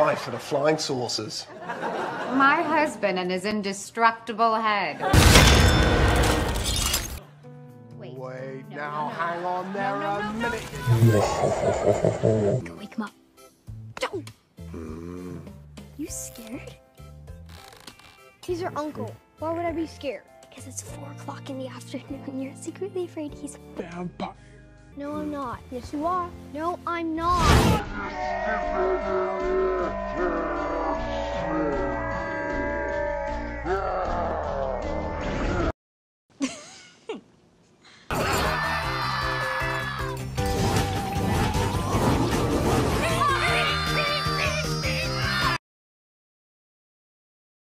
wife and her flying saucers. My husband and his indestructible head. Wait, now hang on there a minute. Go wake him up. Don't. You scared? He's your uncle. Why would I be scared? Because it's four o'clock in the afternoon. You're secretly afraid he's a Vampire. No, I'm not. Yes, you are. No, I'm not.